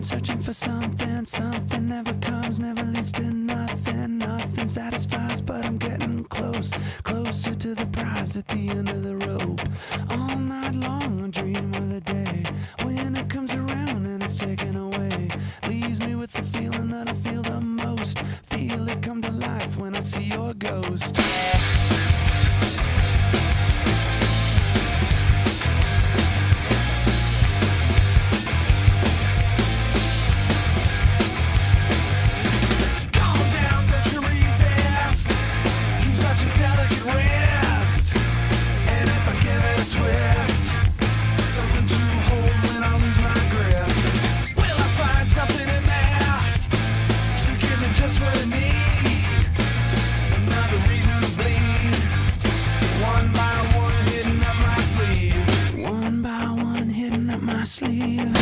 been searching for something, something never comes, never leads to nothing, nothing satisfies, but I'm getting close, closer to the prize at the end of the rope. All night long, I dream of the day when it comes around and it's taken away. Leaves me with the feeling that I feel the most. Feel it come to life when I see your ghost. My sleeve. Uh,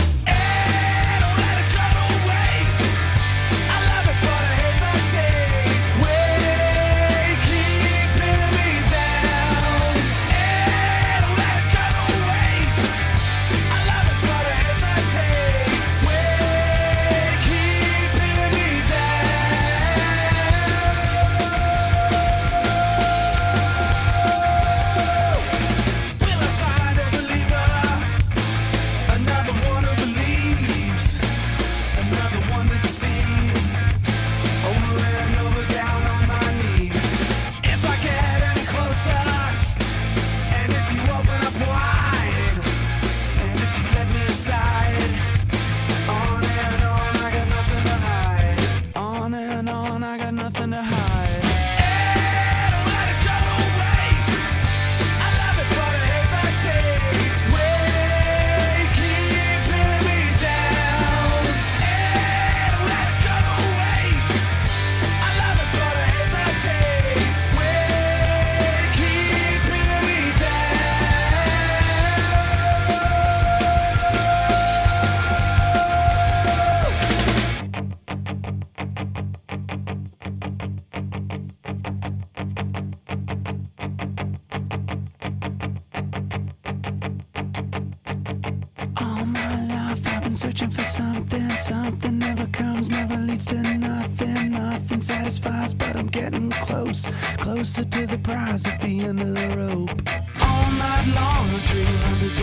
searching for something, something never comes, never leads to nothing, nothing satisfies, but I'm getting close, closer to the prize at the end of the rope. All night long I dream of the